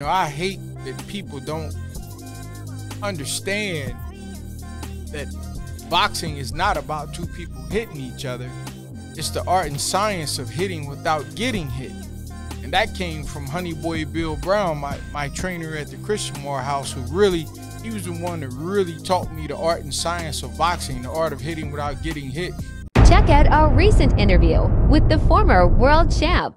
Know, I hate that people don't understand that boxing is not about two people hitting each other. It's the art and science of hitting without getting hit. And that came from Honey Boy Bill Brown, my, my trainer at the Christian Moore House, who really, he was the one that really taught me the art and science of boxing, the art of hitting without getting hit. Check out our recent interview with the former world champ.